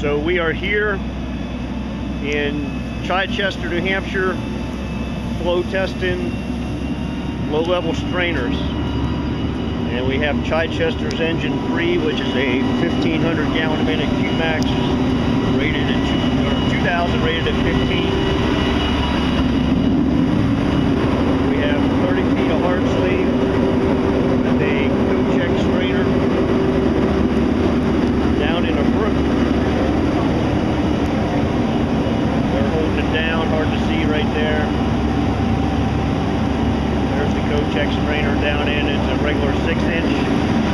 So we are here in Chichester, New Hampshire, flow testing low-level strainers. And we have Chichester's Engine 3, which is a 1500 gallon minute Q-Max, rated at two, 2000, rated at 15. We have 30 feet of hard sleeve with a Kochek strainer down in a brook. They're holding it down, hard to see right there. There's the Kochek strainer down in. It's a regular six inch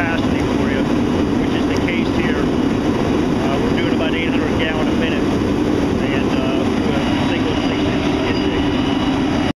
capacity.